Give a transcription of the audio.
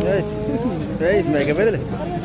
Guys, guys, mega bedre.